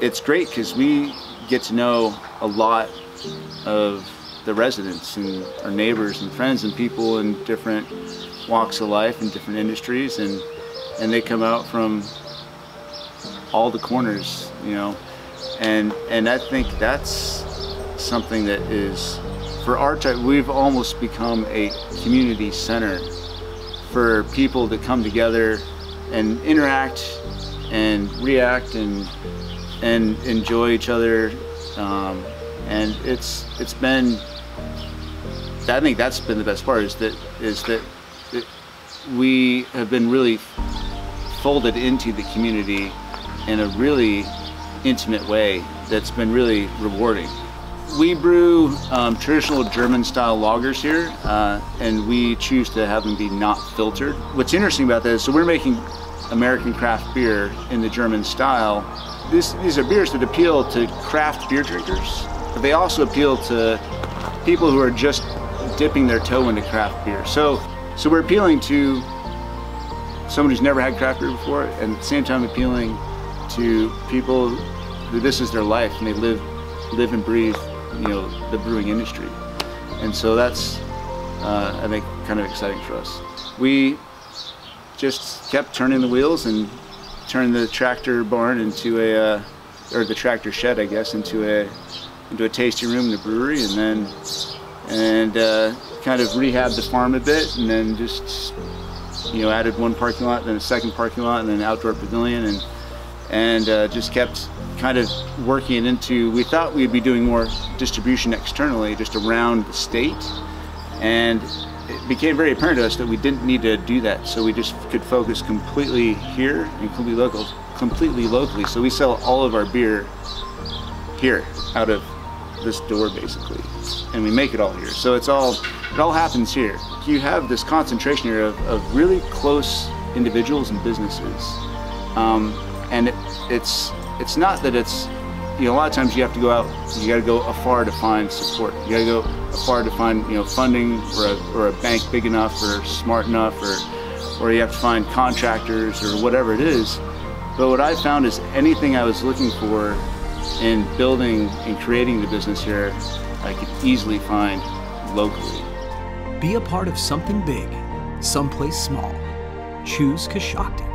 it's great because we get to know a lot of the residents and our neighbors and friends and people in different walks of life and different industries and and they come out from all the corners you know? And and I think that's something that is for our type we've almost become a community center for people to come together and interact and react and and enjoy each other um, and it's it's been I think that's been the best part is that is that it, we have been really folded into the community in a really intimate way that's been really rewarding. We brew um, traditional German style lagers here uh, and we choose to have them be not filtered. What's interesting about that is so we're making American craft beer in the German style. This, these are beers that appeal to craft beer drinkers, but they also appeal to people who are just dipping their toe into craft beer. So, so we're appealing to someone who's never had craft beer before, and at the same time appealing to people who this is their life and they live, live and breathe, you know, the brewing industry. And so that's, uh, I think, kind of exciting for us. We just kept turning the wheels and turned the tractor barn into a, uh, or the tractor shed, I guess, into a into a tasting room in the brewery, and then and uh, kind of rehabbed the farm a bit, and then just you know added one parking lot, then a second parking lot, and then an outdoor pavilion, and and uh, just kept kind of working into. We thought we'd be doing more distribution externally, just around the state, and it became very apparent to us that we didn't need to do that. So we just could focus completely here and completely local, completely locally. So we sell all of our beer here, out of this door basically, and we make it all here. So it's all, it all happens here. You have this concentration here of, of really close individuals and businesses, um, and it, it's it's not that it's you know, a lot of times you have to go out, you got to go afar to find support. You got to go afar to find, you know, funding or a, or a bank big enough or smart enough or, or you have to find contractors or whatever it is. But what I found is anything I was looking for in building and creating the business here, I could easily find locally. Be a part of something big, someplace small. Choose Coshocton.